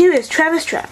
Here is Travis Trap.